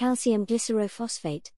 calcium glycerophosphate,